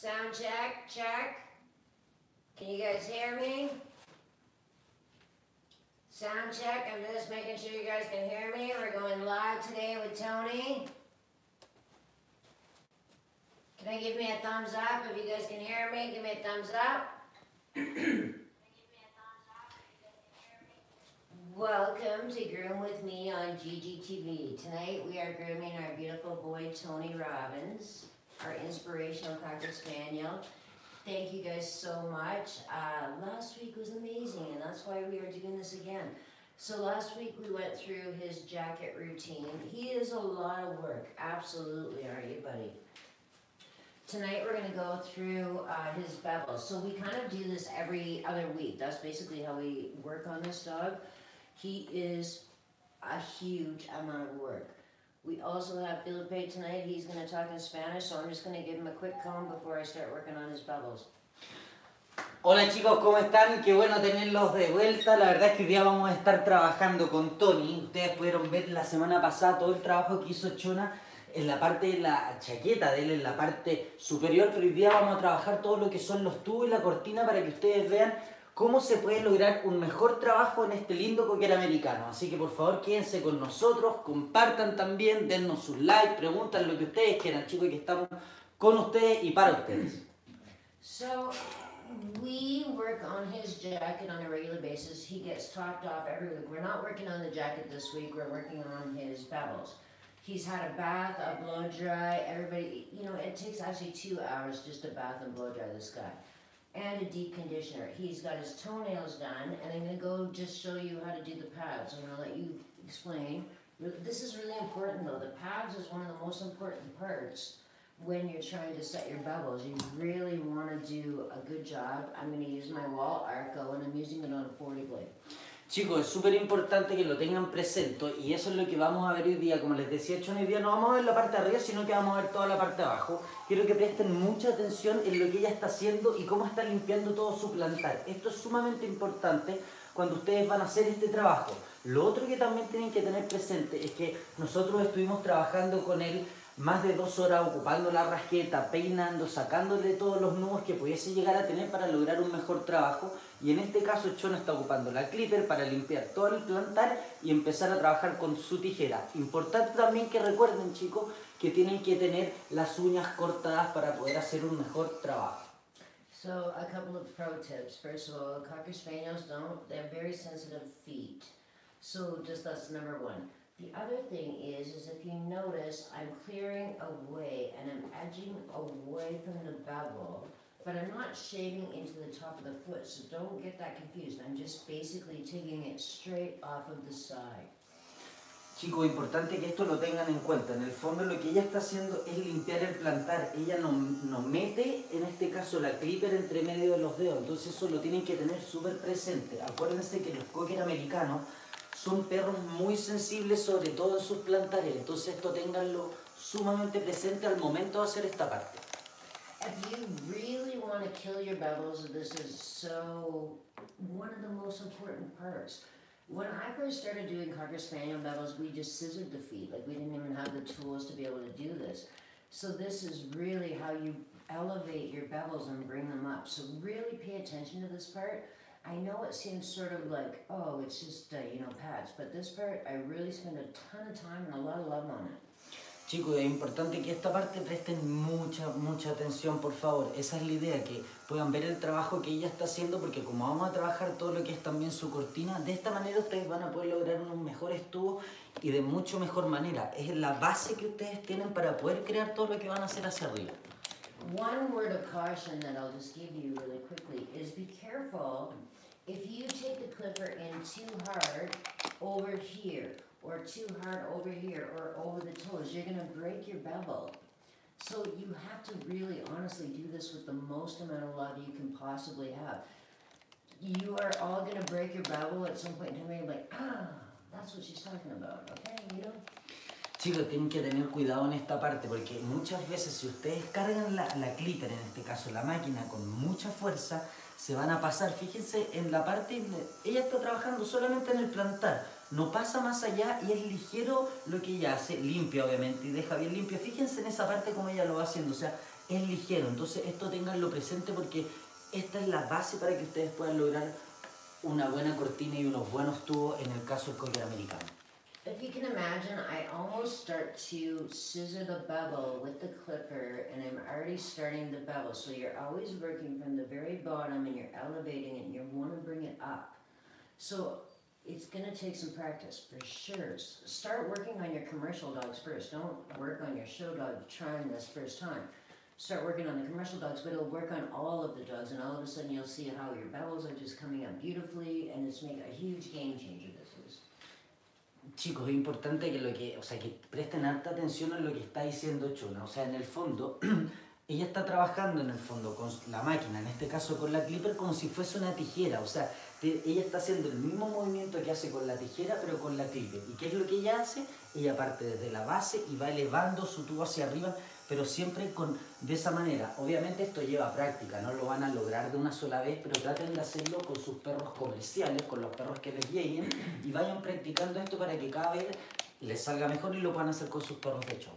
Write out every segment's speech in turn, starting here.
Sound check, check. Can you guys hear me? Sound check, I'm just making sure you guys can hear me. We're going live today with Tony. Can I give me a thumbs up if you guys can hear me? Give me a thumbs up. Welcome to Groom with me on GGTV. Tonight we are grooming our beautiful boy Tony Robbins, our inspirational Cocker Spaniel. Thank you guys so much. Uh, last week was amazing and that's why we are doing this again. So last week we went through his jacket routine. He is a lot of work, absolutely, aren't you buddy? Tonight we're gonna go through uh, his bevels. So we kind of do this every other week. That's basically how we work on this dog. He is a huge amount of work. We also have Felipe tonight. He's going to talk in Spanish, so I'm just going to give him a quick comb before I start working on his bubbles. Hola chicos, ¿cómo están? Qué bueno tenerlos de vuelta. La verdad es que hoy día vamos a estar trabajando con Tony. Ustedes pudieron ver la semana pasada todo el trabajo que hizo Chona en la parte de la chaqueta de él, en la parte superior, pero hoy día vamos a trabajar todo lo que son los tubos y la cortina para que ustedes vean cómo se puede lograr un mejor trabajo en este lindo cocker americano. Así que por favor quédense con nosotros, compartan también, dennos sus likes, preguntan lo que ustedes quieran, chicos, que estamos con ustedes y para ustedes. So, we work on his jacket on a regular basis. He gets topped off every week. We're not working on the jacket this week, we're working on his bevels. He's had a bath, a blow dry, everybody, you know, it takes actually two hours just to bath and blow dry this guy and a deep conditioner. He's got his toenails done, and I'm going to go just show you how to do the pads. I'm going to let you explain. This is really important though. The pads is one of the most important parts when you're trying to set your bubbles. You really want to do a good job. I'm going to use my wall arco, and I'm using it on a 40 blade. Chicos, es súper importante que lo tengan presente y eso es lo que vamos a ver hoy día. Como les decía, hecho hoy día no vamos a ver la parte de arriba, sino que vamos a ver toda la parte de abajo. Quiero que presten mucha atención en lo que ella está haciendo y cómo está limpiando todo su plantar. Esto es sumamente importante cuando ustedes van a hacer este trabajo. Lo otro que también tienen que tener presente es que nosotros estuvimos trabajando con él más de dos horas ocupando la rasqueta, peinando, sacándole todos los nudos que pudiese llegar a tener para lograr un mejor trabajo. Y en este caso Chona está ocupando la clipper para limpiar todo el plantar y empezar a trabajar con su tijera. Importante también que recuerden chicos que tienen que tener las uñas cortadas para poder hacer un mejor trabajo. So a couple of pro tips. First of all, Cocker Spaniels don't, they have very sensitive feet. So just that's number one. The other thing is, is if you notice, I'm clearing away and I'm edging away from the bevel, but I'm not shaving into the top of the foot, so don't get that confused. I'm just basically taking it straight off of the side. Chicos, importante que esto lo tengan en cuenta. En el fondo lo que ella está haciendo es limpiar el plantar. Ella no, no mete, en este caso, la clipper entre medio de los dedos. Entonces eso lo tienen que tener súper presente. Acuérdense que los cocker americanos son perros muy sensibles, sobre todo en sus plantares. Entonces esto tenganlo sumamente presente al momento de hacer esta parte. If you really want to kill your bevels, this is so one of the most important parts. When I first started doing Cocker Spaniel bevels, we just scissored the feet. Like we didn't even have the tools to be able to do this. So this is really how you elevate your bevels and bring them up. So really pay attention to this part. I know it seems sort of like, oh, it's just, uh, you know, pads, but this part, I really spend a ton of time and a lot of love on it. Chicos, es importante que esta parte presten mucha, mucha atención, por favor. Esa es la idea, que puedan ver el trabajo que ella está haciendo, porque como vamos a trabajar todo lo que es también su cortina, de esta manera ustedes van a poder lograr unos mejores tubos y de mucho mejor manera. Es la base que ustedes tienen para poder crear todo lo que van a hacer hacia arriba. One word of caution that I'll just give you really quickly is be careful if you take the clipper in too hard over here, or too hard over here, or over the toes, you're gonna break your bevel. So you have to really honestly do this with the most amount of love you can possibly have. You are all gonna break your bevel at some point in time, and you're like, ah, that's what she's talking about, okay, you know? Chicos, tienen que tener cuidado en esta parte porque muchas veces si ustedes cargan la, la clipper, en este caso la máquina, con mucha fuerza, se van a pasar. Fíjense en la parte, ella está trabajando solamente en el plantar, no pasa más allá y es ligero lo que ella hace, limpia obviamente y deja bien limpio. Fíjense en esa parte como ella lo va haciendo, o sea, es ligero. Entonces esto tenganlo presente porque esta es la base para que ustedes puedan lograr una buena cortina y unos buenos tubos en el caso del cocker americano. If you can imagine, I almost start to scissor the bevel with the clipper and I'm already starting the bevel. So you're always working from the very bottom and you're elevating it and you want to bring it up. So it's going to take some practice for sure. Start working on your commercial dogs first. Don't work on your show dog trying this first time. Start working on the commercial dogs, but it'll work on all of the dogs and all of a sudden you'll see how your bevels are just coming up beautifully and it's make a huge game changer. Chicos, es importante que lo que, o sea, que presten alta atención a lo que está diciendo Chona. O sea, en el fondo, ella está trabajando en el fondo con la máquina, en este caso con la clipper, como si fuese una tijera. O sea, te- ella está haciendo el mismo movimiento que hace con la tijera, pero con la clipper. ¿Y qué es lo que ella hace? Ella parte desde la base y va elevando su tubo hacia arriba, pero siempre con, de esa manera. Obviamente esto lleva práctica, no lo van a lograr de una sola vez, pero traten de hacerlo con sus perros comerciales, con los perros que les lleguen, y vayan practicando esto para que cada vez les salga mejor y lo puedan hacer con sus perros de show.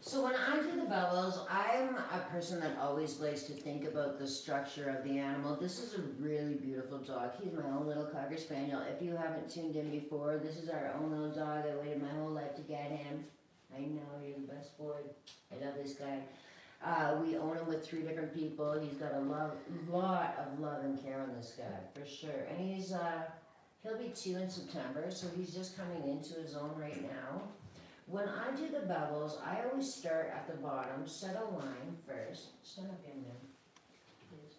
So when I do the bevels, I'm a person that always likes to think about the structure of the animal. This is a really beautiful dog. He's my own little Cocker Spaniel. If you haven't tuned in before, this is our own little dog. I waited my whole life to get him. I know, you're the best boy. I love this guy. Uh, we own him with three different people. He's got a love, lot of love and care on this guy, for sure. And he's, uh, he'll be two in September, so he's just coming into his own right now. When I do the bevels, I always start at the bottom, set a line first. Stand up, man. please.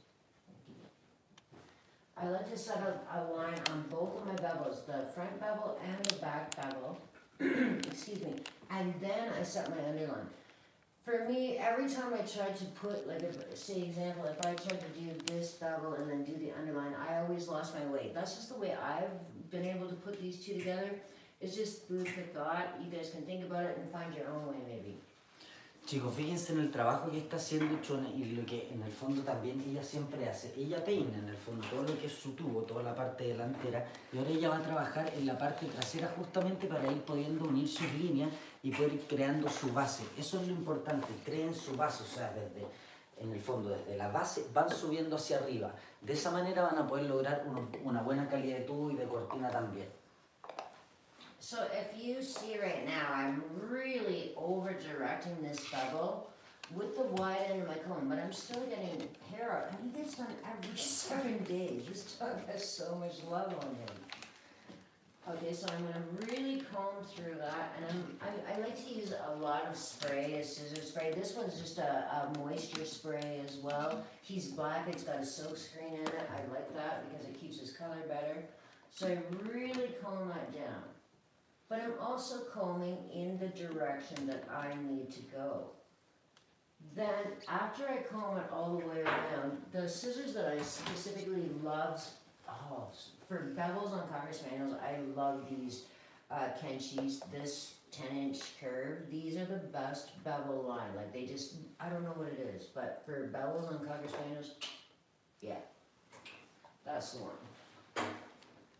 I like to set a, a line on both of my bevels, the front bevel and the back bevel. Excuse me. And then I set my underline. For me, every time I try to put, like, if, say example, if I tried to do this bevel and then do the underline, I always lost my way. That's just the way I've been able to put these two together. It's just food for thought. You guys can think about it and find your own way, maybe. Chicos, fíjense en el trabajo que está haciendo Chona y lo que en el fondo también ella siempre hace. Ella peina en el fondo todo lo que es su tubo, toda la parte delantera, y ahora ella va a trabajar en la parte trasera justamente para ir pudiendo unir sus líneas y poder ir creando su base. Eso es lo importante, creen su base, o sea, desde, en el fondo, desde la base van subiendo hacia arriba. De esa manera van a poder lograr una buena calidad de tubo y de cortina también. So if you see right now, I'm really over directing this bevel with the wide end of my comb, but I'm still getting hair out. And he gets done every seven days. This dog has so much love on him. Okay, so I'm gonna really comb through that, and I'm, I, I like to use a lot of spray, a scissor spray. This one's just a, a moisture spray as well. He's black, it's got a silk screen in it. I like that because it keeps his color better. So I really comb that down. But I'm also combing in the direction that I need to go. Then, after I comb it all the way around, the scissors that I specifically love, oh, for bevels on Cocker Spaniels, I love these uh, this 10 inch curve. These are the best bevel line. Like, they just, I don't know what it is, but for bevels on Cocker Spaniels, yeah, that's the one.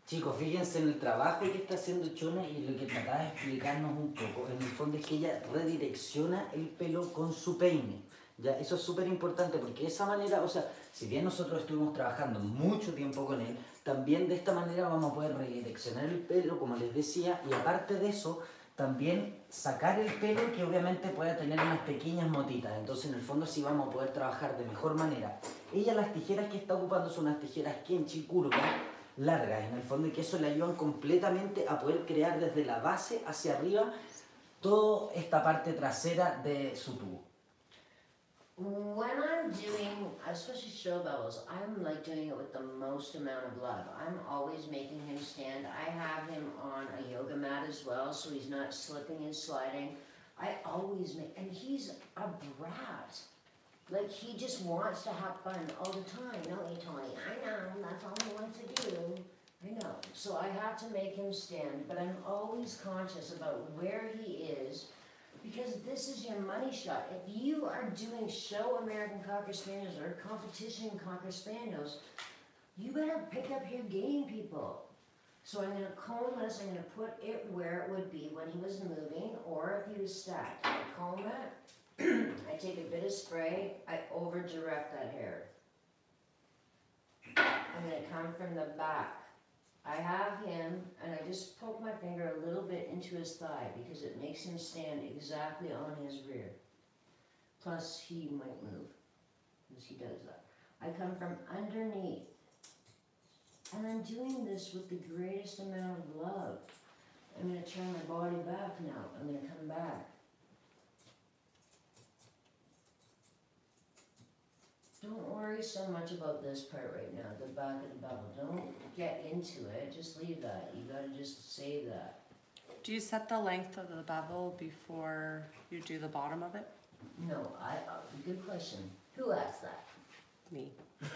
Chicos, fíjense en el trabajo que está haciendo Chona y lo que trataba de explicarnos un poco. En el fondo es que ella redirecciona el pelo con su peine. Ya, eso es súper importante porque de esa manera, o sea, si bien nosotros estuvimos trabajando mucho tiempo con él, también de esta manera vamos a poder redireccionar el pelo, como les decía, y aparte de eso, también sacar el pelo que obviamente pueda tener unas pequeñas motitas. Entonces, en el fondo sí vamos a poder trabajar de mejor manera. Ella las tijeras que está ocupando son unas tijeras Kenchi curvas, largas en el fondo y que eso le ayudan completamente a poder crear desde la base hacia arriba toda esta parte trasera de su tubo. When I'm doing, especially show bevels, I'm like doing it with the most amount of love. I'm always making him stand. I have him on a yoga mat as well, so he's not slipping and sliding. I always make, and he's a brat. Like he just wants to have fun all the time, don't you, Tony? I know, that's all he wants to do. I know. So I have to make him stand, but I'm always conscious about where he is because this is your money shot. If you are doing show American Cocker Spaniels or competition Cocker Spaniels, you better pick up your game, people. So I'm gonna comb this, I'm gonna put it where it would be when he was moving or if he was stacked. Comb it, I take a bit of spray, I over direct that hair. I'm gonna come from the back. I have him, and I just poke my finger a little bit into his thigh because it makes him stand exactly on his rear. Plus, he might move, because he does that. I come from underneath. And I'm doing this with the greatest amount of love. I'm gonna turn my body back now. I'm gonna come back. Don't worry so much about this part right now, the back of the bevel. Don't get into it. Just leave that. You gotta just save that. Do you set the length of the bevel before you do the bottom of it? No, I, uh, good question. Who asked that? Me.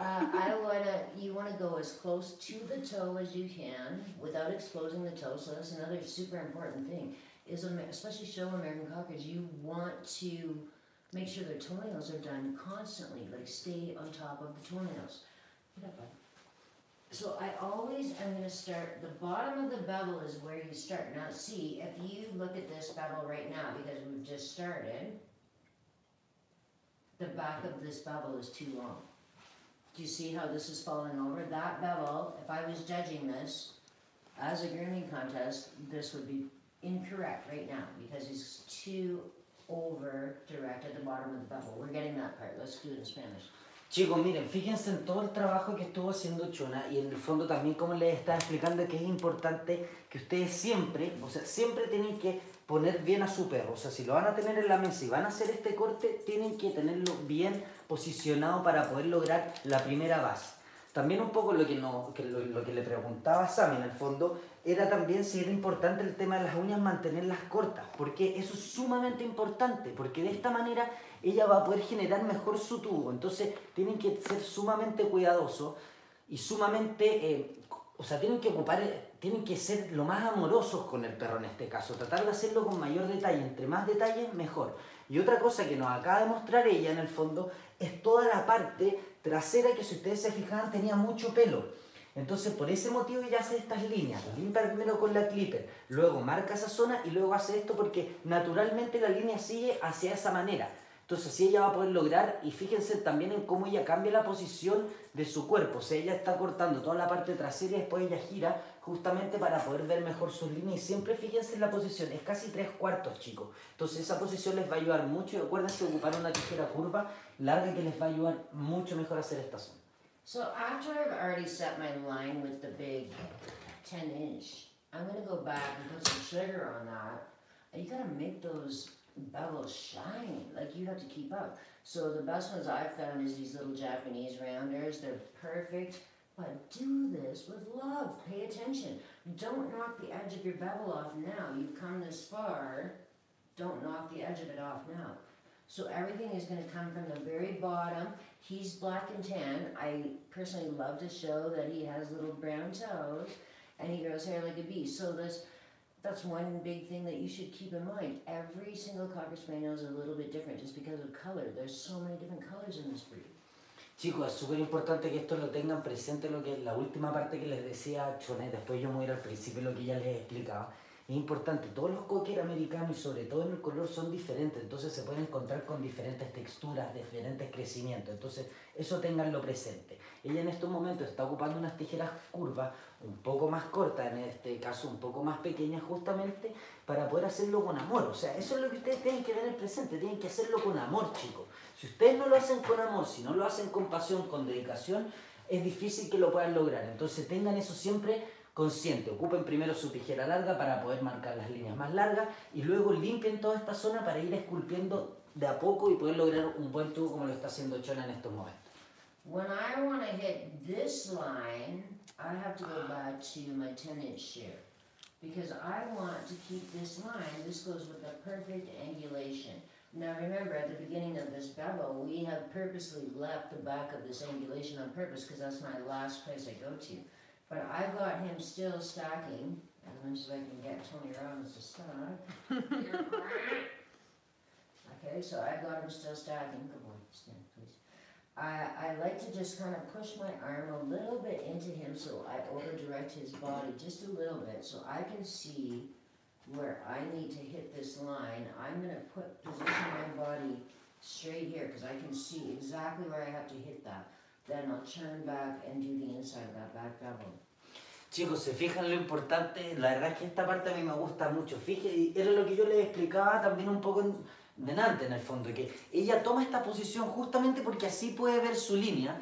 Uh, I wanna, you wanna go as close to the toe as you can without exposing the toe, so that's another super important thing. Is, especially show American cockers, you want to make sure their toenails are done constantly, like stay on top of the toenails. So I always am gonna start, the bottom of the bevel is where you start. Now, see, if you look at this bevel right now, because we've just started, the back of this bevel is too long. Do you see how this is falling over? That bevel, if I was judging this as a grooming contest, this would be incorrect right now because it's too over direct at the bottom of the bevel. We're getting that part. Let's do it in Spanish. Chicos, miren, fíjense en todo el trabajo que estuvo haciendo Chona y en el fondo también como les estaba explicando que es importante que ustedes siempre, o sea, siempre tienen que poner bien a su perro. O sea, si lo van a tener en la mesa y van a hacer este corte, tienen que tenerlo bien posicionado para poder lograr la primera base. También un poco lo que, no, que lo, lo que le preguntaba a Sammy en el fondo era también si era importante el tema de las uñas mantenerlas cortas, porque eso es sumamente importante, porque de esta manera ella va a poder generar mejor su tubo. Entonces tienen que ser sumamente cuidadosos y sumamente, eh, o sea, tienen que ocupar, tienen que ser lo más amorosos con el perro en este caso, tratar de hacerlo con mayor detalle, entre más detalle mejor. Y otra cosa que nos acaba de mostrar ella en el fondo es toda la parte trasera que si ustedes se fijaban tenía mucho pelo. Entonces por ese motivo ella hace estas líneas, limpia primero con la clipper, luego marca esa zona y luego hace esto porque naturalmente la línea sigue hacia esa manera. Entonces así ella va a poder lograr, y fíjense también en cómo ella cambia la posición de su cuerpo. O sea, ella está cortando toda la parte trasera y después ella gira justamente para poder ver mejor sus líneas. Y siempre fíjense en la posición, es casi tres cuartos, chicos. Entonces esa posición les va a ayudar mucho y acuérdense de ocupar una tijera curva larga que les va a ayudar mucho mejor a hacer esta zona. So after I've already set my line with the big 10 inch, I'm gonna go back and put some sugar on that. You gotta make those bevels shine, like you have to keep up. So the best ones I've found is these little Japanese rounders. They're perfect, but do this with love. Pay attention. Don't knock the edge of your bevel off now. You've come this far. Don't knock the edge of it off now. So everything is gonna come from the very bottom. He's black and tan. I personally love to show that he has little brown toes and he grows hair like a bee. So this that's one big thing that you should keep in mind. Every single Cocker Spaniel is a little bit different just because of color. There's so many different colors in this breed. Chicos, es súper importante que esto lo tengan presente, lo que la última parte que les decía Chonet, después yo me voy a ir al principio lo que ya les explicaba. Es importante, todos los cocker americanos y sobre todo en el color son diferentes, entonces se pueden encontrar con diferentes texturas, diferentes crecimientos, entonces eso tenganlo presente. Ella en estos momentos está ocupando unas tijeras curvas un poco más cortas, en este caso un poco más pequeñas justamente, para poder hacerlo con amor. O sea, eso es lo que ustedes tienen que tener presente, tienen que hacerlo con amor, chicos. Si ustedes no lo hacen con amor, si no lo hacen con pasión, con dedicación, es difícil que lo puedan lograr. Entonces tengan eso siempre consciente. Ocupen primero su tijera larga para poder marcar las líneas más largas y luego limpien toda esta zona para ir esculpiendo de a poco y poder lograr un buen tubo como lo está haciendo Chona en estos momentos. When I want to hit this line, I have to go back to my 10 inch shear. Because I want to keep this line, this goes with the perfect angulation. Now remember, at the beginning of this bevel, we have purposely left the back of this angulation on purpose because that's my last place I go to. But I've got him still stacking, as much as I can get Tony Robbins to stack. Okay, so I've got him still stacking, good boy, stand please. I, I like to just kind of push my arm a little bit into him so I over direct his body just a little bit so I can see where I need to hit this line. I'm gonna put, position my body straight here, cause I can see exactly where I have to hit that. Chicos, se fijan lo importante, la verdad es que esta parte a mí me gusta mucho. Fíjense, era lo que yo les explicaba también un poco en- delante en el fondo, que ella toma esta posición justamente porque así puede ver su línea.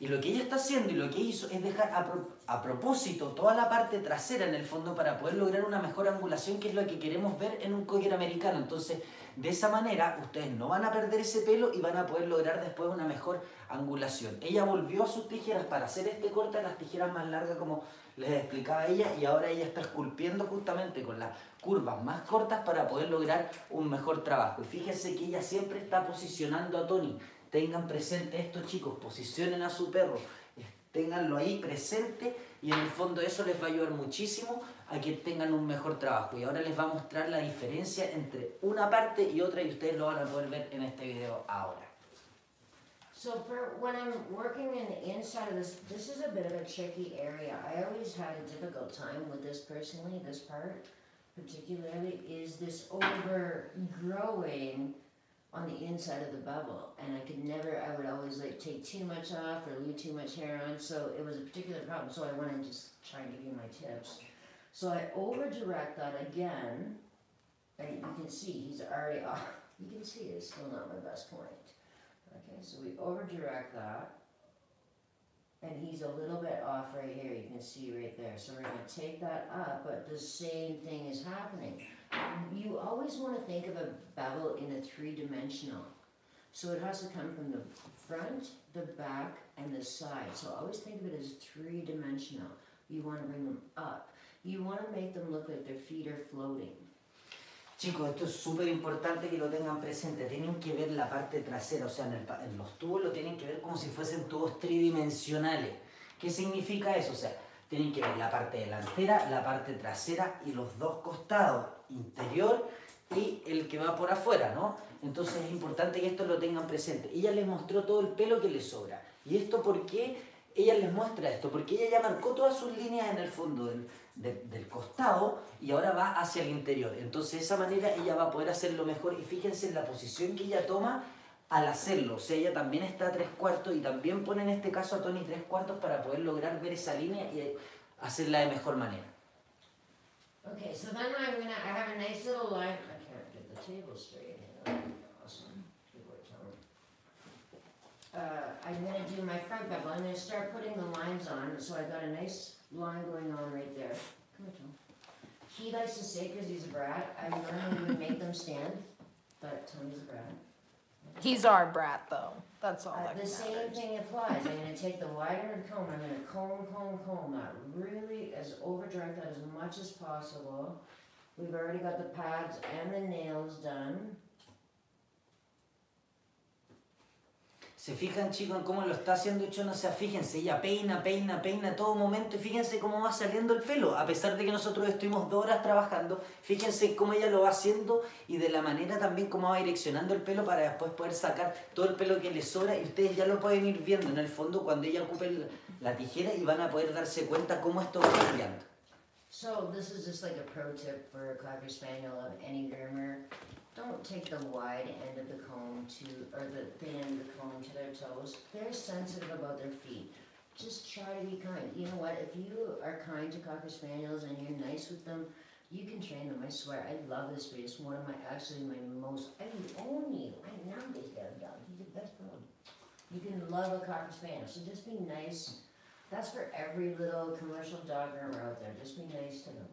Y lo que ella está haciendo y lo que hizo es dejar a, pro- a propósito toda la parte trasera en el fondo para poder lograr una mejor angulación, que es lo que queremos ver en un cocker americano. Entonces, de esa manera, ustedes no van a perder ese pelo y van a poder lograr después una mejor angulación. Ella volvió a sus tijeras para hacer este corte las tijeras más largas como les explicaba ella y ahora ella está esculpiendo justamente con las curvas más cortas para poder lograr un mejor trabajo. Y fíjense que ella siempre está posicionando a Tony. Tengan presente esto chicos, posicionen a su perro, ténganlo ahí presente y en el fondo eso les va a ayudar muchísimo a que tengan un mejor trabajo. Y ahora les va a mostrar la diferencia entre una parte y otra y ustedes lo van a poder ver en este video ahora. So for when I'm working in the inside of this, this is a bit of a tricky area. I always had a difficult time with this personally, this part particularly, is this overgrowing on the inside of the bubble. And I could never, I would always like take too much off or leave too much hair on, so it was a particular problem. So I wanted to just try and give you my tips. So I over direct that again, and you can see he's already off. You can see it's still not my best point. Okay, so we over direct that. And he's a little bit off right here, you can see right there, so we're gonna take that up, but the same thing is happening. You always wanna think of a bevel in a three-dimensional. So it has to come from the front, the back, and the side, so always think of it as three-dimensional. You wanna bring them up. You wanna make them look like their feet are floating. Chicos, esto es súper importante que lo tengan presente. Tienen que ver la parte trasera, o sea, en, el en los tubos lo tienen que ver como si fuesen tubos tridimensionales. ¿Qué significa eso? O sea, tienen que ver la parte delantera, la parte trasera y los dos costados, interior y el que va por afuera, ¿no? Entonces es importante que esto lo tengan presente. Ella les mostró todo el pelo que le sobra. ¿Y esto por qué ella les muestra esto? Porque ella ya marcó todas sus líneas en el fondo del, de- del costado y ahora va hacia el interior. Entonces de esa manera ella va a poder hacerlo mejor y fíjense en la posición que ella toma al hacerlo. O sea, ella también está a tres cuartos y también pone en este caso a Tony tres cuartos para poder lograr ver esa línea y hacerla de mejor manera. Okay, so then I'm gonna, I have a nice little line, I can't get the table straight, awesome. Uh, I'm gonna do my front bevel, I'm gonna start putting the lines on, so I've got a nice line going on right there. Come here, Tom. He likes to say, cause he's a brat, I normally would make them stand, but Tony's a brat. He's our brat, though. That's all Uh, that the same thing applies, I'm gonna take the wider comb, I'm gonna comb, comb, comb that really as over direct that as much as possible. We've already got the pads and the nails done. Se fijan chicos en cómo lo está haciendo Chona, o sea, fíjense, ella peina, peina, peina todo momento y fíjense cómo va saliendo el pelo, a pesar de que nosotros estuvimos dos horas trabajando, fíjense cómo ella lo va haciendo y de la manera también cómo va direccionando el pelo para después poder sacar todo el pelo que le sobra y ustedes ya lo pueden ir viendo en el fondo cuando ella ocupe la tijera y van a poder darse cuenta cómo esto va cambiando. So this is just like a pro tip for a Cocker Spaniel of any groomer. Don't take the wide end of the comb to, or the thin end of the comb to their toes. They're sensitive about their feet. Just try to be kind. You know what? If you are kind to Cocker Spaniels and you're nice with them, you can train them. I swear. I love this breed. It's one of my, actually my most, I own you. I know this damn dog. He's the best dog. You can love a Cocker Spaniel. So just be nice. That's for every little commercial dog groomer out there. Just be nice to them.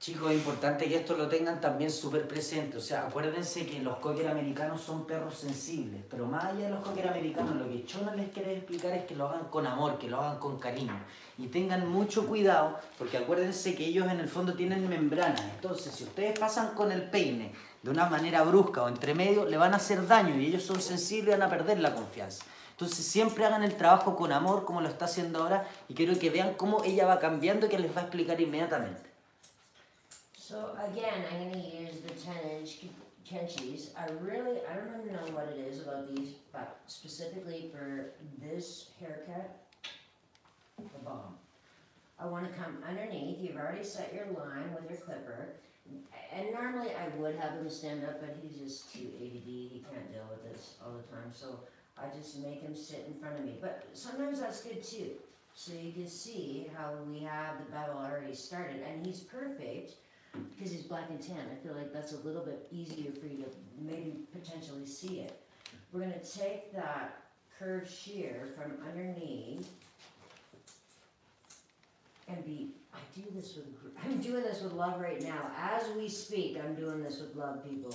Chicos, es importante que esto lo tengan también súper presente. O sea, acuérdense que los cocker americanos son perros sensibles. Pero más allá de los cocker americanos, lo que Chona les quiere explicar es que lo hagan con amor, que lo hagan con cariño. Y tengan mucho cuidado, porque acuérdense que ellos en el fondo tienen membranas. Entonces, si ustedes pasan con el peine de una manera brusca o entre medio, le van a hacer daño y ellos son sensibles y van a perder la confianza. Entonces siempre hagan el trabajo con amor como lo está haciendo ahora y quiero que vean cómo ella va cambiando y que les va a explicar inmediatamente. So again, I'm gonna use the ten inch Kenchis. I really, I don't even know what it is about these, but specifically for this haircut, the bomb. I wanna come underneath, you've already set your line with your clipper. And normally I would have him stand up, but he's just too ADD, he can't deal with this all the time, so I just make him sit in front of me. But sometimes that's good too. So you can see how we have the bevel already started, and he's perfect because he's black and tan. I feel like that's a little bit easier for you to maybe potentially see it. We're gonna take that curved shear from underneath and be, I do this with, I'm doing this with love right now. As we speak, I'm doing this with love, people.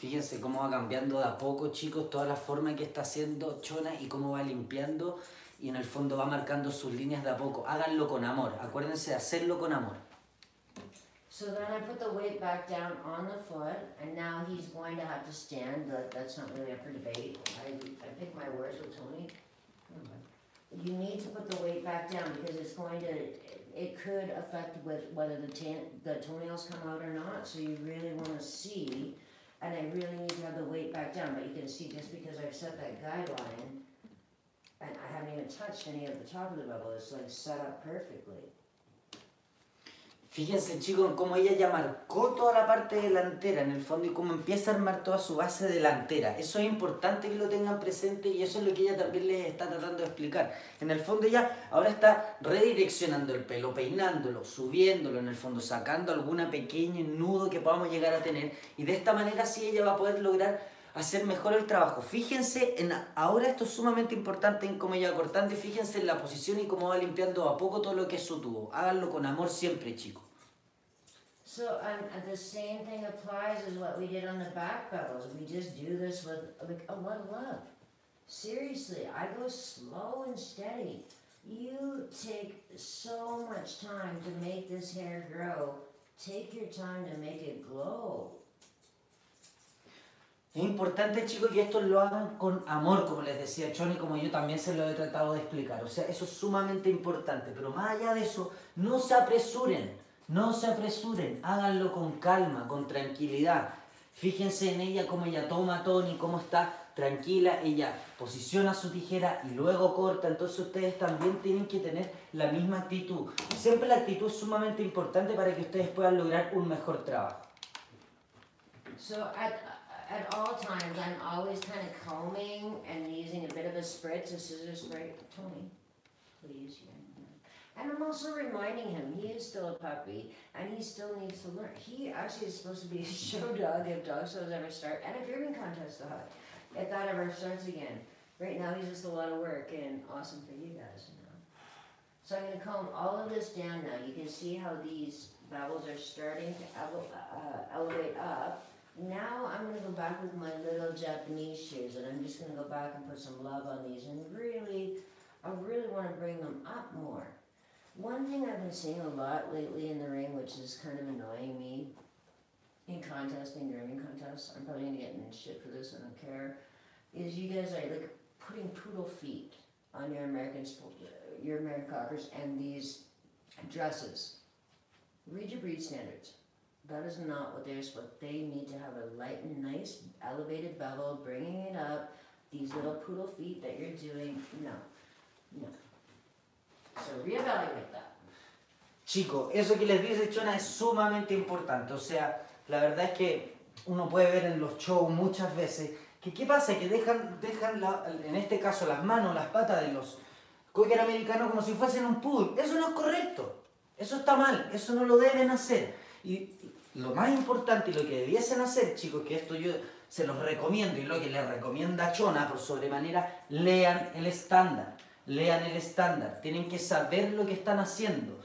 Fíjense cómo va cambiando de a poco, chicos, toda la forma que está haciendo Chona y cómo va limpiando y en el fondo va marcando sus líneas de a poco. Háganlo con amor, acuérdense de hacerlo con amor. So then I put the weight back down on the foot, and now he's going to have to stand, but that's not really up for debate. I, I pick my words with Tony. You need to put the weight back down because it's going to, it could affect with whether the tan, the toenails come out or not, so you really wanna see. And I really need to have the weight back down, but you can see just because I've set that guideline, and I haven't even touched any of the top of the bevel, it's like set up perfectly. Fíjense chicos cómo ella ya marcó toda la parte delantera en el fondo y cómo empieza a armar toda su base delantera. Eso es importante que lo tengan presente y eso es lo que ella también les está tratando de explicar. En el fondo ella ahora está redireccionando el pelo, peinándolo, subiéndolo en el fondo, sacando algún pequeño nudo que podamos llegar a tener y de esta manera sí ella va a poder lograr hacer mejor el trabajo. Fíjense, en, ahora esto es sumamente importante en cómo ella y fíjense en la posición y cómo va limpiando a poco todo lo que es su tubo. Háganlo con amor siempre chicos. So, um, uh, the same thing applies as what we did on the back bevels. We just do this with like a of love. Seriously, I go slow and steady. You take so much time to make this hair grow. Take your time to make it glow. Es importante, chicos, que esto lo hagan con amor, como les decía Choni, como yo también se lo he tratado de explicar. O sea, eso es sumamente importante. Pero más allá de eso, no se apresuren, no se apresuren, háganlo con calma, con tranquilidad. Fíjense en ella, cómo ella toma Tony, cómo está tranquila, ella posiciona su tijera y luego corta. Entonces ustedes también tienen que tener la misma actitud. Siempre la actitud es sumamente importante para que ustedes puedan lograr un mejor trabajo. So at, at all times, I'm always kind of combing and using a bit of a spritz, a scissor spray. Tony, please. yeah. And I'm also reminding him he is still a puppy and he still needs to learn. He actually is supposed to be a show dog if dog shows ever start and a grooming contest dog if that ever starts again. Right now, he's just a lot of work and awesome for you guys. You know? So I'm going to comb all of this down now. You can see how these bevels are starting to ele- uh, elevate up. Now I'm gonna go back with my little Japanese shears and I'm just gonna go back and put some love on these and really, I really wanna bring them up more. One thing I've been seeing a lot lately in the ring, which is kind of annoying me, in contests and grooming contests, I'm probably gonna get in shit for this, I don't care, is you guys are like putting poodle feet on your American, your American cockers and these dresses. Read your breed standards. That is not what they're supposed, they need to have a light and nice elevated bevel, bringing it up. These little poodle feet that you're doing, no, no. So reevaluate that. Chicos, eso que les dice Chona es sumamente importante. O sea, la verdad es que uno puede ver en los shows muchas veces que qué pasa, que dejan, dejan la- en este caso las manos, las patas de los cocker americanos como si fuesen un poodle. Eso no es correcto. Eso está mal. Eso no lo deben hacer. Y lo más importante y lo que debiesen hacer, chicos, que esto yo se los recomiendo y lo que les recomienda Chona por sobremanera, lean el estándar. Lean el estándar. Tienen que saber lo que están haciendo.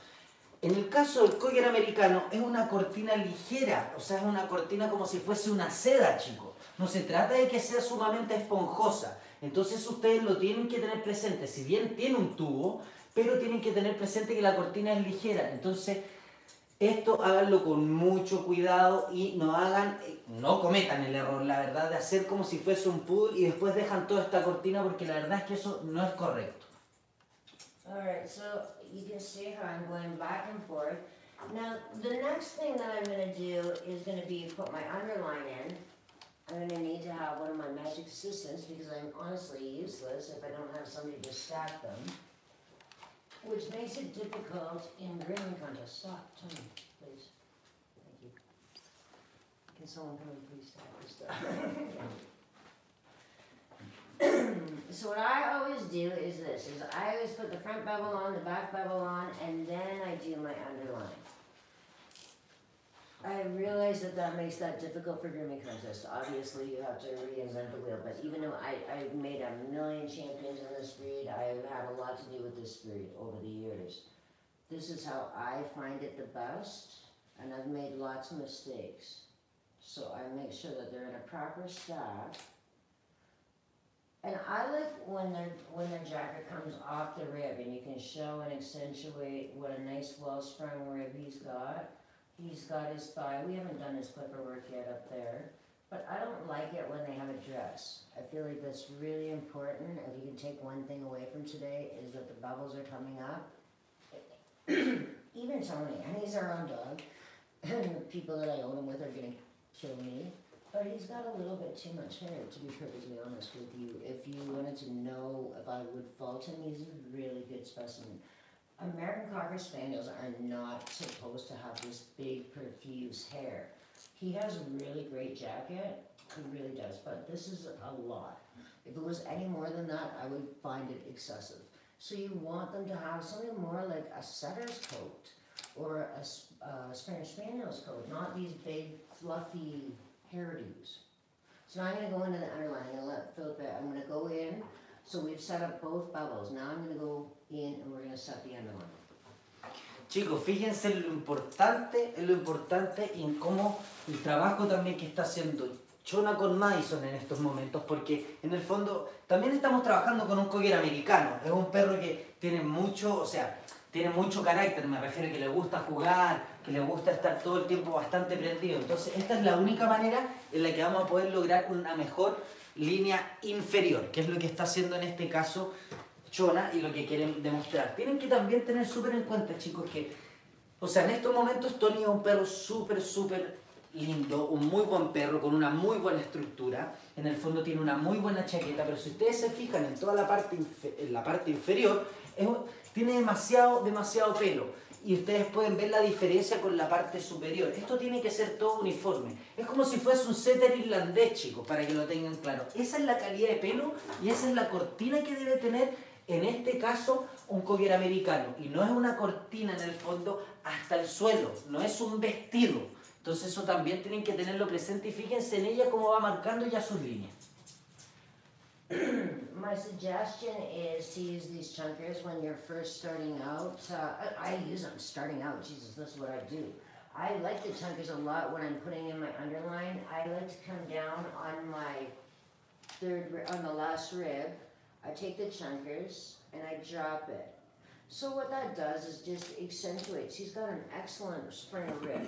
En el caso del cocker americano es una cortina ligera, o sea, es una cortina como si fuese una seda, chicos. No se trata de que sea sumamente esponjosa. Entonces ustedes lo tienen que tener presente. Si bien tiene un tubo, pero tienen que tener presente que la cortina es ligera. Entonces, esto háganlo con mucho cuidado y no hagan, no cometan el error, la verdad, de hacer como si fuese un poodle y después dejan toda esta cortina porque la verdad es que eso no es correcto. Alright, so you can see how I'm going back and forth. Now, the next thing that I'm gonna do is gonna be put my underline in. I'm gonna need to have one of my magic assistants because I'm honestly useless if I don't have somebody to stack them. Which makes it difficult in grooming contests. Stop, Tony, please. Thank you. Can someone come and please stop this stuff? So what I always do is this, is I always put the front bevel on, the back bevel on, and then I do my underline. I realize that that makes that difficult for grooming contests. Obviously, you have to reinvent the wheel, but even though I, I've made a million champions in this breed, I've had a lot to do with this breed over the years. This is how I find it the best, and I've made lots of mistakes. So I make sure that they're in a proper stack. And I like when their, when their jacket comes off the rib and you can show and accentuate what a nice well-sprung rib he's got. He's got his thigh, we haven't done his clipper work yet up there, but I don't like it when they have a dress. I feel like that's really important, if you can take one thing away from today, is that the bubbles are coming up. Even Tony, and he's our own dog, and the people that I own him with are gonna kill me. But he's got a little bit too much hair, to be perfectly honest with you. If you wanted to know if I would fault him, he's a really good specimen. American Cocker Spaniels are not supposed to have this big profuse hair. He has a really great jacket, he really does, but this is a lot. If it was any more than that, I would find it excessive. So you want them to have something more like a setter's coat or a, uh, Spanish Spaniel's coat, not these big fluffy hairdos. So now I'm gonna go into the underline, I'm gonna let Philip, I'm gonna go in, so we've set up both bubbles, now I'm gonna go in and we're underline. Chicos, fíjense en lo importante, en lo importante y en cómo el trabajo también que está haciendo Chona con Madison en estos momentos, porque en el fondo también estamos trabajando con un cocker americano. Es un perro que tiene mucho, o sea, tiene mucho carácter, me refiero a que le gusta jugar, que le gusta estar todo el tiempo bastante prendido. Entonces, esta es la única manera en la que vamos a poder lograr una mejor línea inferior, que es lo que está haciendo en este caso Chona y lo que quieren demostrar. Tienen que también tener súper en cuenta, chicos, que, o sea, en estos momentos Tony es un perro súper, súper lindo, un muy buen perro con una muy buena estructura. En el fondo tiene una muy buena chaqueta, pero si ustedes se fijan en toda la parte, en la parte inferior, tiene demasiado, demasiado pelo. Y ustedes pueden ver la diferencia con la parte superior. Esto tiene que ser todo uniforme. Es como si fuese un setter irlandés, chicos, para que lo tengan claro. Esa es la calidad de pelo y esa es la cortina que debe tener, en este caso, un cocker americano. Y no es una cortina en el fondo hasta el suelo, no es un vestido. Entonces eso también tienen que tenerlo presente y fíjense en ella cómo va marcando ya sus líneas. My suggestion is to use these chunkers when you're first starting out. Uh, I, use them starting out. Jesus, that's what I do. I like the chunkers a lot when I'm putting in my underline. I like to come down on my third, on the last rib. I take the chunkers and I drop it. So what that does is just accentuates. He's got an excellent spring rib.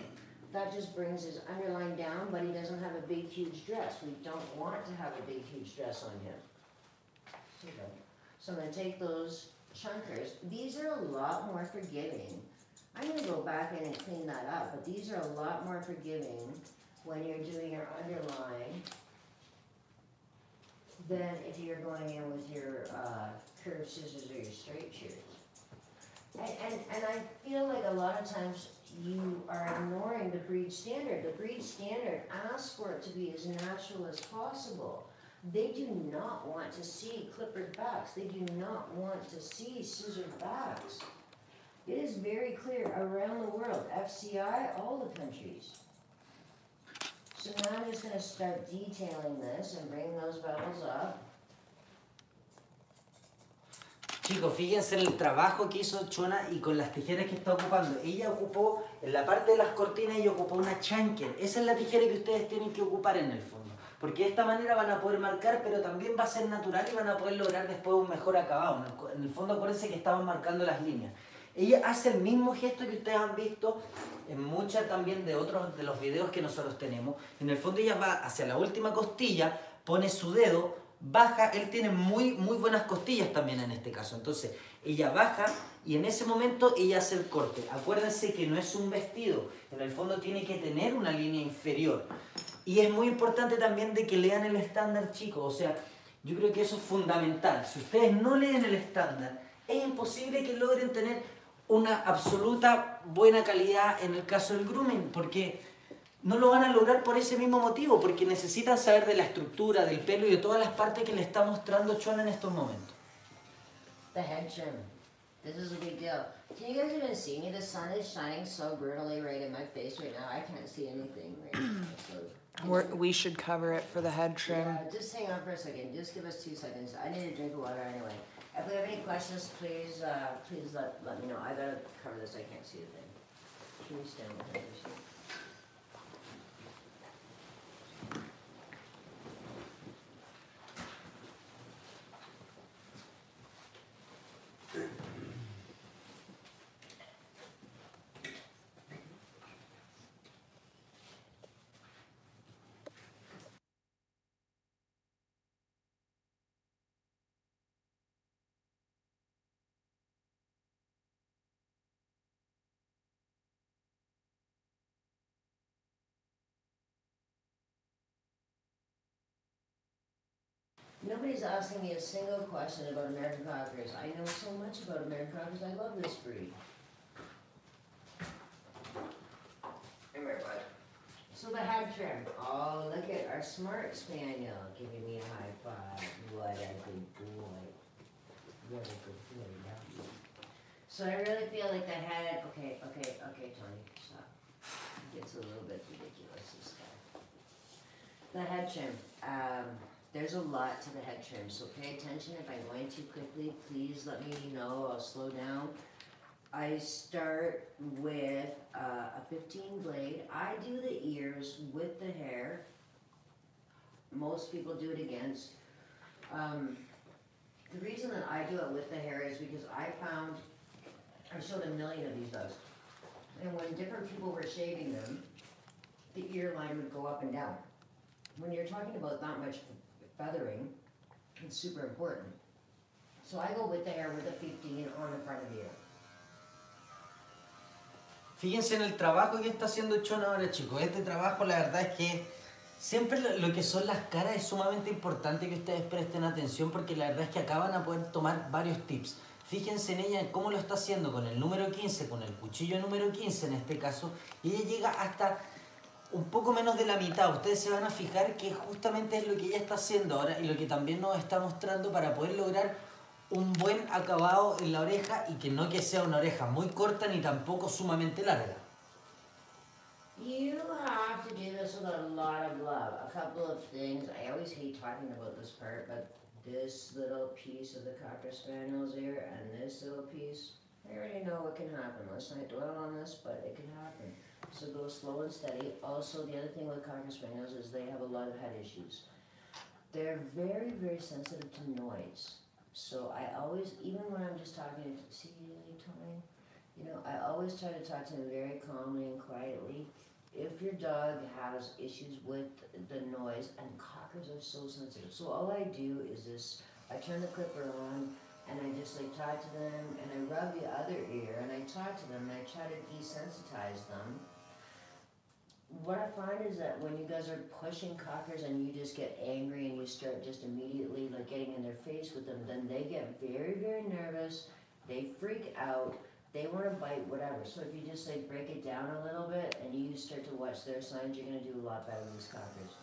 That just brings his underline down, but he doesn't have a big, huge dress. We don't want to have a big, huge dress on him. So I'm gonna take those chunkers. These are a lot more forgiving. I'm gonna go back in and clean that up, but these are a lot more forgiving when you're doing your underline than if you're going in with your, uh, curved scissors or your straight shears. And, and, and I feel like a lot of times you are ignoring the breed standard. The breed standard asks for it to be as natural as possible. They do not want to see clippered backs. They do not want to see scissored backs. It is very clear around the world, FCI, all the countries. So now I'm just gonna start detailing this and bring those bubbles up. Chicos, fíjense en el trabajo que hizo Chona y con las tijeras que está ocupando. Ella ocupó, en la parte de las cortinas, ella ocupó una chanker. Esa es la tijera que ustedes tienen que ocupar en el fondo. Porque de esta manera van a poder marcar, pero también va a ser natural y van a poder lograr después un mejor acabado. En el fondo, acuérdense que estaban marcando las líneas. Ella hace el mismo gesto que ustedes han visto en muchas también de otros de los videos que nosotros tenemos. En el fondo ella va hacia la última costilla, pone su dedo, baja, él tiene muy, muy buenas costillas también en este caso. Entonces, ella baja y en ese momento ella hace el corte. Acuérdense que no es un vestido, en el fondo tiene que tener una línea inferior. Y es muy importante también de que lean el estándar, chicos. O sea, yo creo que eso es fundamental. Si ustedes no leen el estándar, es imposible que logren tener una absoluta buena calidad en el caso del grooming, porque no lo van a lograr por ese mismo motivo, porque necesitan saber de la estructura, del pelo y de todas las partes que le está mostrando Chona en estos momentos. The head trim. This is a big deal. Can you guys even see me? The sun is shining so brutally right in my face right now. I can't see anything right now. So, We're, we should cover it for the head trim. Yeah, just hang on for a second. Just give us two seconds. I need a drink of water anyway. If we have any questions, please, uh, please let, let me know. I gotta cover this. I can't see a thing. Can you stand? Nobody's asking me a single question about American Cockers. I know so much about American Cockers. I love this breed. Come here, bud. So the head trim. Oh, look at our smart spaniel giving me a high five. What a good boy. What a good boy. yeah. So I really feel like the head. Okay, okay, okay, Tony, stop. Gets a little bit ridiculous. This guy. The head trim. Um, there's a lot to the head trim, so pay attention. If I'm going too quickly, please let me know. I'll slow down. I start with uh, a 15 blade. I do the ears with the hair. Most people do it against. Um, the reason that I do it with the hair is because I found, I showed a million of these dogs. And when different people were shaving them, the ear line would go up and down. When you're talking about that much feathering, it's super important. So I go with the hair with a 15 on the front of the ear. Fíjense en el trabajo que está haciendo Chona ahora, chicos. Este trabajo, la verdad es que siempre lo, que son las caras es sumamente importante que ustedes presten atención porque la verdad es que acá van a poder tomar varios tips. Fíjense en ella cómo lo está haciendo con el número 15, con el cuchillo número 15 en este caso, y ella llega hasta un poco menos de la mitad. Ustedes se van a fijar que justamente es lo que ella está haciendo ahora y lo que también nos está mostrando para poder lograr un buen acabado en la oreja y que no que sea una oreja muy corta ni tampoco sumamente larga. You have to do this with a lot of love. A couple of things. I always hate talking about this part, but this little piece of the Cocker Spaniel's ear and this little piece, I already know what can happen. Let's not dwell on this, but it can happen. So go slow and steady. Also, the other thing with Cocker Spaniels is they have a lot of head issues. They're very, very sensitive to noise. So I always, even when I'm just talking to, see, Tony, you know, I always try to talk to them very calmly and quietly. If your dog has issues with the noise, and cockers are so sensitive, so all I do is this: I turn the clipper on, and I just like talk to them, and I rub the other ear, and I talk to them, and I try to desensitize them. What I find is that when you guys are pushing cockers and you just get angry and you start just immediately like getting in their face with them, then they get very, very nervous. They freak out. They want to bite whatever. So if you just like break it down a little bit and you start to watch their signs, you're gonna do a lot better with these cockers.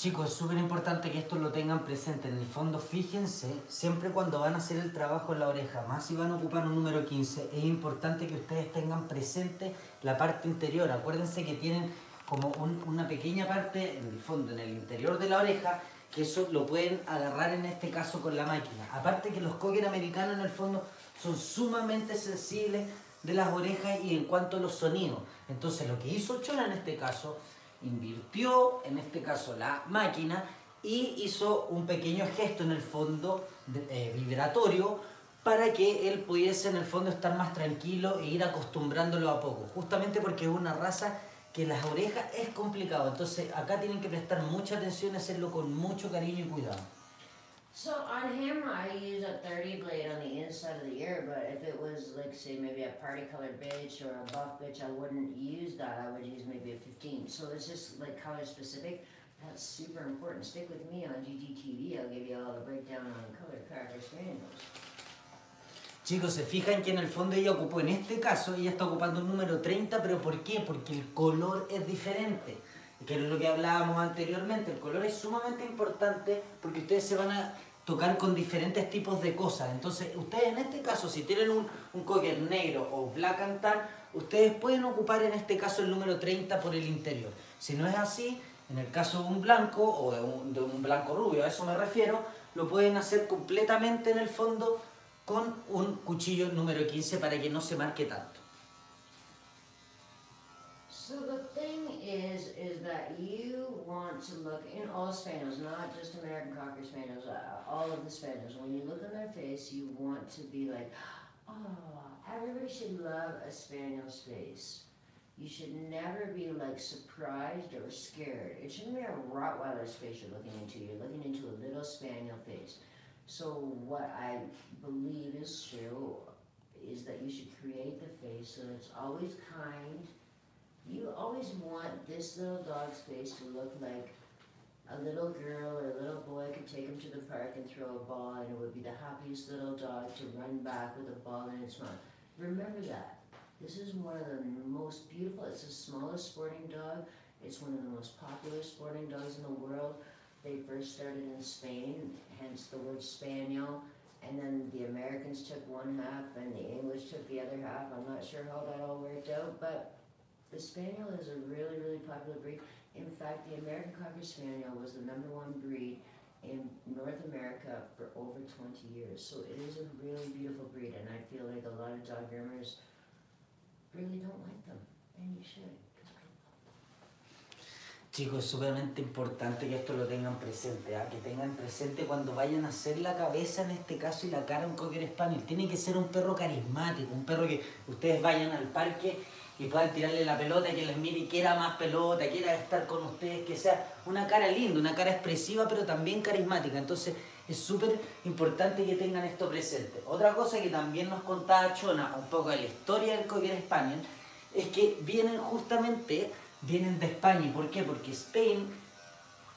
Chicos, es súper importante que esto lo tengan presente. En el fondo, fíjense, siempre cuando van a hacer el trabajo en la oreja, más si van a ocupar un número 15, es importante que ustedes tengan presente la parte interior. Acuérdense que tienen como un- una pequeña parte en el fondo, en el interior de la oreja, que eso lo pueden agarrar en este caso con la máquina. Aparte que los cocker americanos en el fondo son sumamente sensibles de las orejas y en cuanto a los sonidos. Entonces lo que hizo Chola en este caso, invirtió en este caso la máquina y hizo un pequeño gesto en el fondo eh, vibratorio para que él pudiese en el fondo estar más tranquilo e ir acostumbrándolo a poco. Justamente porque es una raza que las orejas es complicado. Entonces acá tienen que prestar mucha atención y hacerlo con mucho cariño y cuidado. So on him, I use a 30 blade on the inside of the ear, but if it was like say maybe a party colored bitch or a buff bitch, I wouldn't use that. I would use maybe a 15. So it's just like color specific. That's super important. Stick with me on GGTV. I'll give you all the breakdown on color cracker spaniels. Chicos, se fijan que en el fondo ella ocupó, en este caso, ella está ocupando el número 30, pero ¿por qué? Porque el color es diferente. Que es lo que hablábamos anteriormente. El color es sumamente importante porque ustedes se van a tocar con diferentes tipos de cosas. Entonces, ustedes en este caso, si tienen un, un cocker negro o black and tan, ustedes pueden ocupar en este caso el número 30 por el interior. Si no es así, en el caso de un blanco o de un, de un blanco rubio, a eso me refiero, lo pueden hacer completamente en el fondo con un cuchillo número 15 para que no se marque tanto. Is, is that you want to look in all spaniels, not just American Cocker Spaniels, uh, all of the spaniels. When you look on their face, you want to be like, oh, everybody should love a spaniel's face. You should never be like surprised or scared. It shouldn't be a Rottweiler's face you're looking into. You're looking into a little spaniel face. So what I believe is true is that you should create the face so it's always kind. You always want this little dog's face to look like a little girl or a little boy could take him to the park and throw a ball and it would be the happiest little dog to run back with a ball in its mouth. Remember that. This is one of the most beautiful, it's the smallest sporting dog. It's one of the most popular sporting dogs in the world. They first started in Spain, hence the word spaniel. And then the Americans took one half and the English took the other half. I'm not sure how that all worked out, but the Spaniel is a really, really popular breed. In fact, the American Cocker Spaniel was the number one breed in North America for over 20 years. So it is a really beautiful breed, and I feel like a lot of dog groomers really don't like them, and you should. Chicos, es sumamente importante que esto lo tengan presente, ¿ah? que tengan presente cuando vayan a hacer la cabeza en este caso y la cara a un Cocker Spaniel. Tiene que ser un perro carismático, un perro que ustedes vayan al parque y puedan tirarle la pelota, que les mire quiera más pelota, quiera estar con ustedes, que sea una cara linda, una cara expresiva, pero también carismática. Entonces es súper importante que tengan esto presente. Otra cosa que también nos contaba Chona, un poco de la historia del Cocker Spaniel, es que vienen justamente, vienen de España. ¿Y por qué? Porque Spain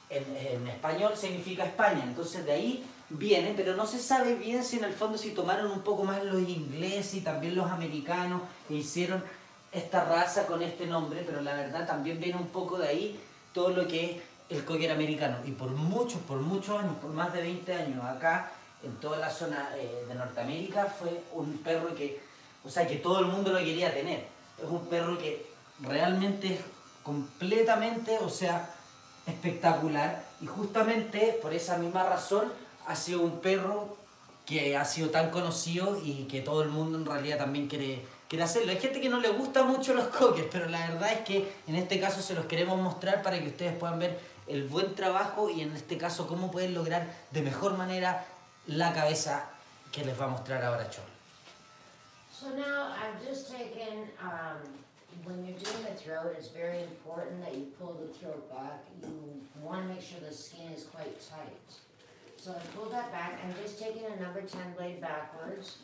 en, en español significa España, entonces de ahí viene, pero no se sabe bien si en el fondo si tomaron un poco más los ingleses y también los americanos e hicieron esta raza con este nombre, pero la verdad también viene un poco de ahí todo lo que es el cocker americano. Y por muchos, por muchos años, por más de 20 años, acá en toda la zona eh, de Norteamérica fue un perro que, o sea, que todo el mundo lo quería tener. Es un perro que realmente es completamente, o sea, espectacular. Y justamente por esa misma razón ha sido un perro que ha sido tan conocido y que todo el mundo en realidad también quiere, quiere hacerlo. Hay gente que no le gusta mucho los cockers, pero la verdad es que en este caso se los queremos mostrar para que ustedes puedan ver el buen trabajo y en este caso cómo pueden lograr de mejor manera la cabeza que les va a mostrar ahora Chol. So now I've just taken, um, when you're doing the throat, it's very important that you pull the throat back. You want to make sure the skin is quite tight. So I pulled that back. I'm just taking a number 10 blade backwards.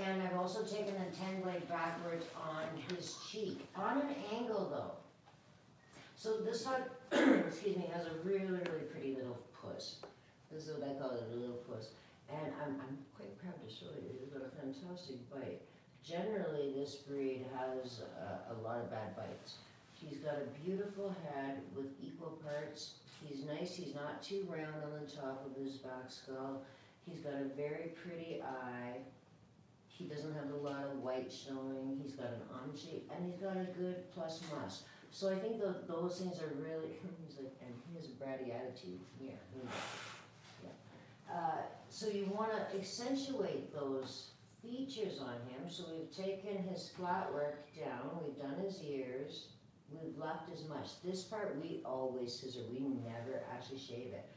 And I've also taken a 10 blade backwards on his cheek, on an angle though. So this dog, excuse me, has a really, really pretty little puss. This is what I call it, a little puss. And I'm, I'm quite proud to show you, he's got a fantastic bite. Generally, this breed has a, a lot of bad bites. He's got a beautiful head with equal parts. He's nice, he's not too round on the top of his back skull. He's got a very pretty eye. He doesn't have a lot of white showing. He's got an arm shape and he's got a good plus. So I think tho- those things are really, he's like, and he has a bratty attitude. Yeah. yeah. Uh, so you want to accentuate those features on him. So we've taken his flat work down. We've done his ears. We've left as much. This part we always scissor. We never actually shave it.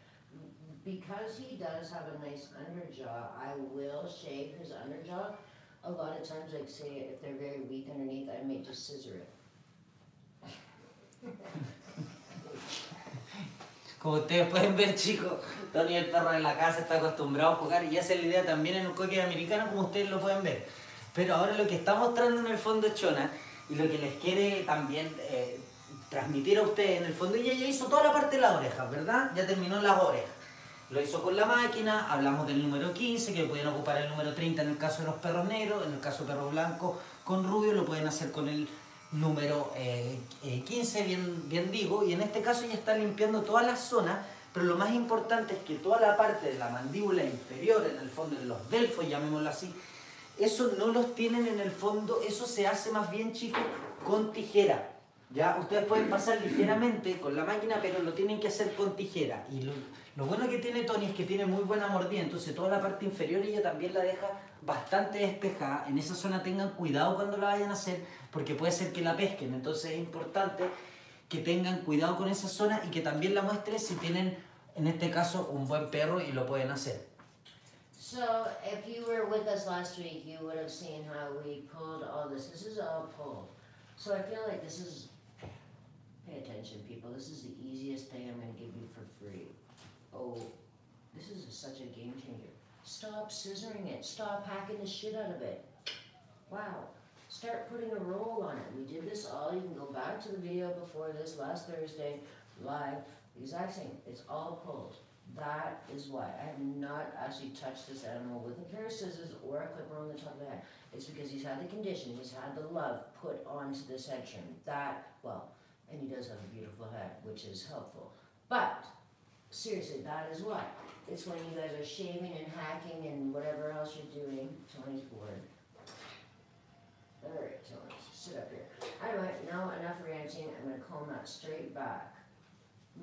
Because he does have a nice underjaw, I will shave his underjaw. A lot of times, like say, if they're very weak underneath, I may just scissor it. Como ustedes pueden ver, chicos, Tony el perro en la casa está acostumbrado a jugar y esa es la idea también en un cocker americano, como ustedes lo pueden ver. Pero ahora lo que está mostrando en el fondo Chona y lo que les quiere también eh, transmitir a ustedes en el fondo, ella ya hizo toda la parte de las orejas, ¿verdad? Ya terminó las orejas. Lo hizo con la máquina, hablamos del número 15, que pueden ocupar el número 30 en el caso de los perros negros, en el caso de perros blancos con rubio lo pueden hacer con el número eh, eh, 15, bien, bien digo, y en este caso ya está limpiando toda la zona, pero lo más importante es que toda la parte de la mandíbula inferior, en el fondo de los delfos, llamémoslo así, eso no los tienen en el fondo, eso se hace más bien, chicos, con tijera. ¿ya? Ustedes pueden pasar ligeramente con la máquina, pero lo tienen que hacer con tijera. Y lo, lo bueno que tiene Tony es que tiene muy buena mordida, entonces toda la parte inferior ella también la deja bastante despejada. En esa zona tengan cuidado cuando la vayan a hacer, porque puede ser que la pesquen. Entonces es importante que tengan cuidado con esa zona y que también la muestren si tienen, en este caso, un buen perro y lo pueden hacer. So if you were with us last week, you would have seen how we pulled all this. This is all pulled. So I feel like this is, pay attention people, this is the easiest thing I'm gonna give you for free. Oh, this is such a game changer. Stop scissoring it, stop hacking the shit out of it. Wow, start putting a roll on it. We did this all, you can go back to the video before this last Thursday, live, exact same, it's all pulled. That is why I have not actually touched this animal with a pair of scissors or a clipper on the top of the head. It's because he's had the condition, he's had the love put onto this head trim. That, well, and he does have a beautiful head, which is helpful. But, seriously, that is what? It's when you guys are shaving and hacking and whatever else you're doing. Tony's bored. Alright, Tony, sit up here. Anyway, now enough ranting, I'm gonna comb that straight back.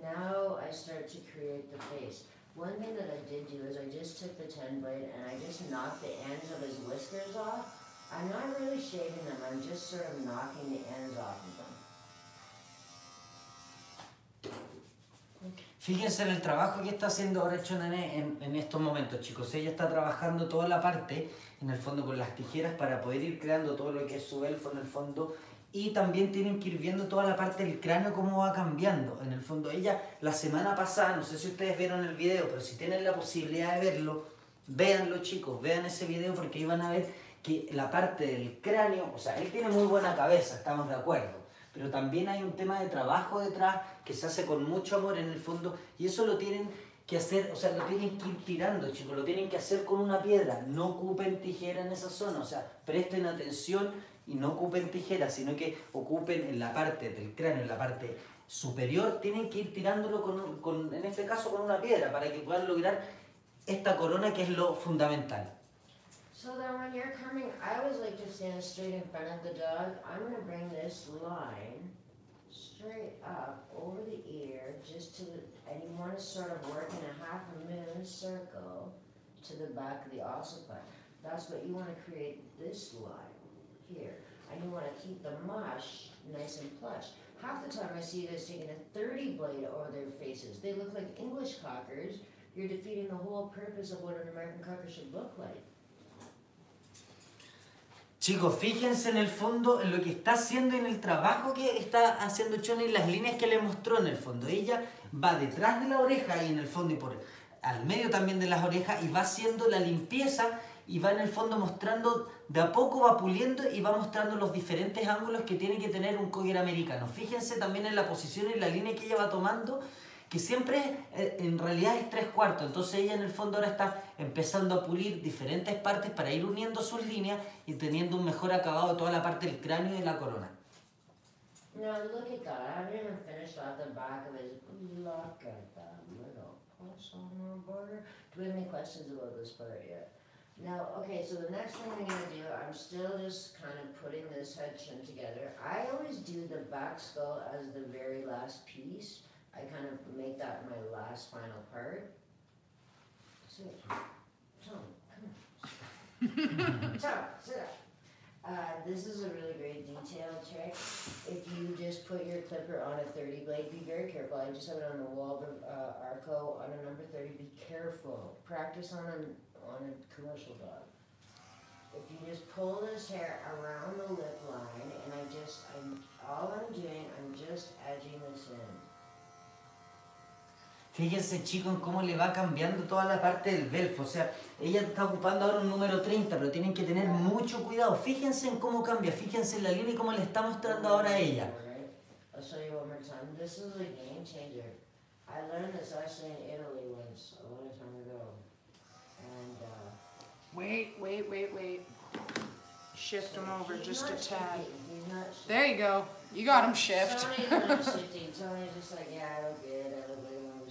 Now I start to create the face. One thing that I did do is I just took the ten blade and I just knocked the ends of his whiskers off. I'm not really shaving them, I'm just sort of knocking the ends off of them. Fíjense en el trabajo que está haciendo ahora Chonane en, en estos momentos, chicos. Ella está trabajando toda la parte, en el fondo, con las tijeras para poder ir creando todo lo que es su elfo en el fondo. Y también tienen que ir viendo toda la parte del cráneo, cómo va cambiando. En el fondo, ella la semana pasada, no sé si ustedes vieron el video, pero si tienen la posibilidad de verlo, véanlo, chicos. Vean ese video porque ahí van a ver que la parte del cráneo, o sea, él tiene muy buena cabeza, estamos de acuerdo pero también hay un tema de trabajo detrás que se hace con mucho amor en el fondo y eso lo tienen que hacer, o sea, lo tienen que ir tirando, chicos, lo tienen que hacer con una piedra, no ocupen tijera en esa zona, o sea, presten atención y no ocupen tijera, sino que ocupen en la parte del cráneo, en la parte superior, tienen que ir tirándolo con, con en este caso con una piedra para que puedan lograr esta corona que es lo fundamental. So then when you're coming, I always like to stand straight in front of the dog. I'm gonna bring this line straight up over the ear, just to and you wanna sort of work in a half a moon circle to the back of the occiput. That's what you wanna create this line here. And you wanna keep the mush nice and plush. Half the time I see guys taking a thirty blade over their faces. They look like English cockers. You're defeating the whole purpose of what an American cocker should look like. Chicos, fíjense en el fondo en lo que está haciendo en el trabajo que está haciendo Choni y las líneas que le mostró en el fondo. Ella va detrás de la oreja y en el fondo y por al medio también de las orejas y va haciendo la limpieza y va en el fondo mostrando, de a poco va puliendo y va mostrando los diferentes ángulos que tiene que tener un cocker americano. Fíjense también en la posición y la línea que ella va tomando que siempre eh, en realidad es tres cuartos. Entonces ella en el fondo ahora está empezando a pulir diferentes partes para ir uniendo sus líneas y teniendo un mejor acabado de toda la parte del cráneo y de la corona. Now look at that. I even finished off the back of his. Look at that little puss on the border. Do we have any questions about this part yet? Now, okay, so the next thing I'm gonna do, I'm still just kind of putting this head chin together. I always do the back skull as the very last piece. I kind of make that my last final part. Sit, Tom, come on. Tom, sit up. Uh, this is a really great detail trick. If you just put your clipper on a 30 blade, be very careful. I just have it on a Walber uh, Arco on a number 30. Be careful. Practice on a, on a commercial dog. If you just pull this hair around the lip line, and I just, I'm, all I'm doing, I'm just edging this in. Fíjense chicos en cómo le va cambiando toda la parte del belfo. O sea, ella está ocupando ahora un número 30, pero tienen que tener mucho cuidado. Fíjense en cómo cambia, fíjense en la línea y cómo le está mostrando ahora a ella. Alright, I'll show you one more time. This is a game changer. I learned this actually in Italy once. I want to Wait, wait, wait, wait. Shift them over just a tad. There you go. You got him shift.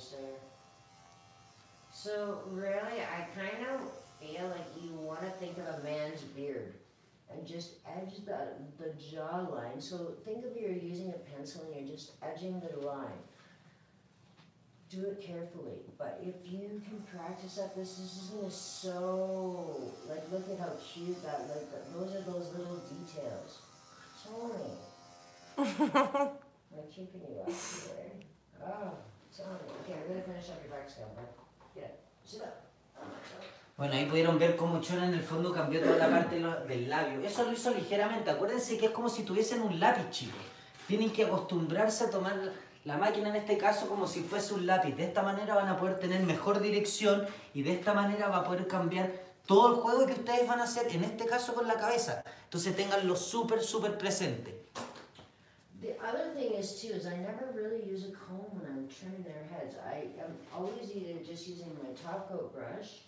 Tony's not shifting, Tony's just like, yeah, I look good, I look good when we start. So really, I kind of feel like you want to think of a man's beard and just edge the, the jawline. So think of you're using a pencil and you're just edging the line. Do it carefully, but if you can practice at this, this is gonna so, like, look at how cute that, like, those are those little details. Tony. I'm keeping you up here. Oh, Bueno, ahí pudieron ver cómo Chona en el fondo cambió toda la parte del labio. Eso lo hizo ligeramente. Acuérdense que es como si tuviesen un lápiz, chicos. Tienen que acostumbrarse a tomar la máquina en este caso como si fuese un lápiz. De esta manera van a poder tener mejor dirección y de esta manera va a poder cambiar todo el juego que ustedes van a hacer, en este caso con la cabeza. Entonces tenganlo súper, súper presente. The other thing is too is I never really use a comb when I'm trimming their heads. I am always either just using my top coat brush.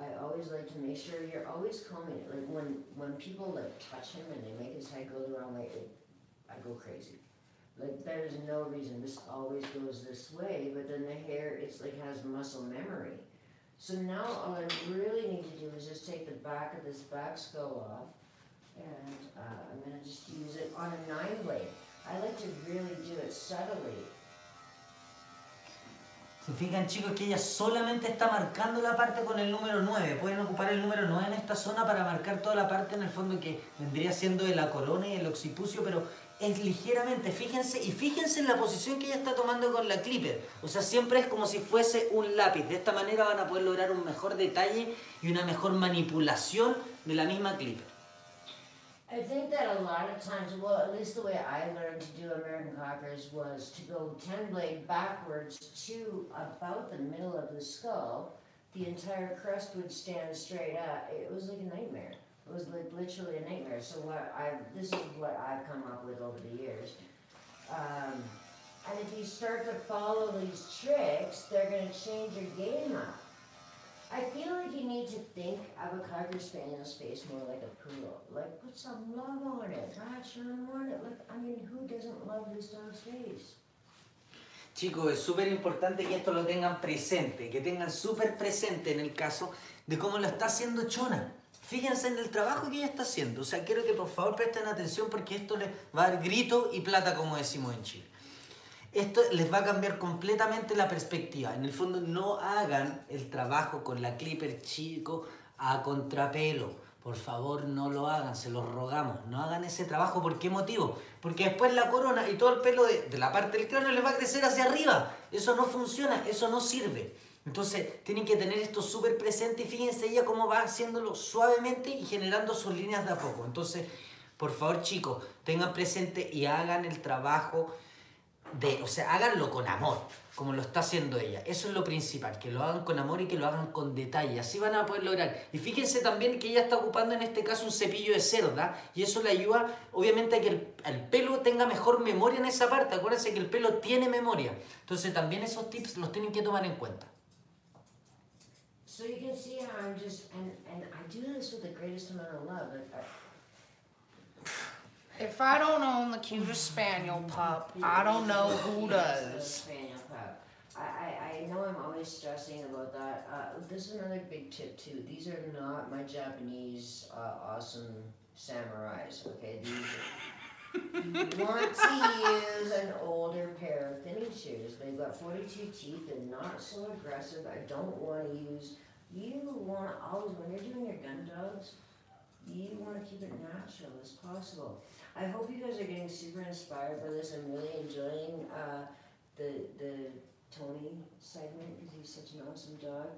I always like to make sure you're always combing it. Like when when people like touch him and they make his head go the wrong way, it, I go crazy. Like there's no reason this always goes this way, but then the hair it's like has muscle memory. So now all I really need to do is just take the back of this back skull off, and uh, I'm gonna just use it on a nine blade. I like to really do it subtly. Se fijan chicos que ella solamente está marcando la parte con el número 9. Pueden ocupar el número 9 en esta zona para marcar toda la parte en el fondo que vendría siendo de la corona y el occipucio, pero es ligeramente, fíjense, y fíjense en la posición que ella está tomando con la clipper. O sea, siempre es como si fuese un lápiz. De esta manera van a poder lograr un mejor detalle y una mejor manipulación de la misma clipper. I think that a lot of times, well, at least the way I learned to do American Cockers was to go 10 blade backwards to about the middle of the skull. The entire crest would stand straight up. It was like a nightmare. It was like literally a nightmare. So what I this is what I've come up with over the years. Um, and if you start to follow these tricks, they're going to change your game up. I feel like you need to think of a Cocker Spaniel's face more like a poodle. Like, put some love on it. God, Sean on it. Like, I mean, who doesn't love this dog's face? Chicos, es súper importante que esto lo tengan presente, que tengan súper presente en el caso de cómo lo está haciendo Chona. Fíjense en el trabajo que ella está haciendo. O sea, quiero que por favor presten atención porque esto les va a dar grito y plata, como decimos en Chile. Esto les va a cambiar completamente la perspectiva. En el fondo, no hagan el trabajo con la clipper chico a contrapelo. Por favor, no lo hagan, se los rogamos. No hagan ese trabajo. ¿Por qué motivo? Porque después la corona y todo el pelo de, de la parte del cráneo les va a crecer hacia arriba. Eso no funciona, eso no sirve. Entonces, tienen que tener esto súper presente y fíjense ella cómo va haciéndolo suavemente y generando sus líneas de a poco. Entonces, por favor, chicos, tengan presente y hagan el trabajo de, o sea, háganlo con amor, como lo está haciendo ella. Eso es lo principal, que lo hagan con amor y que lo hagan con detalle. Así van a poder lograr. Y fíjense también que ella está ocupando en este caso un cepillo de cerda y eso le ayuda, obviamente, a que el, el pelo tenga mejor memoria en esa parte. Acuérdense que el pelo tiene memoria. Entonces también esos tips los tienen que tomar en cuenta. So you can see how I'm just, and, and I do this with the greatest amount of love. If I don't own the cutest spaniel pup, I don't know who does. Spaniel pup. I, I, know I'm always stressing about that. Uh, this is another big tip too. These are not my Japanese uh, awesome samurais. Okay, these. you want to use an older pair of thinning shears. They've got 42 teeth. They're not so aggressive. I don't want to use. You want to always when you're doing your gun dogs. You want to keep it natural as possible. I hope you guys are getting super inspired by this. I'm really enjoying uh, the the Tony segment because he's such an awesome dog.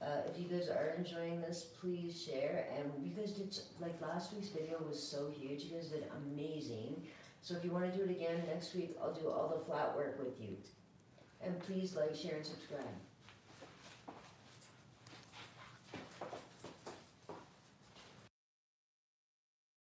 Uh, if you guys are enjoying this, please share. And you guys did like last week's video was so huge. You guys did amazing. So if you want to do it again next week, I'll do all the flat work with you. And please like, share, and subscribe.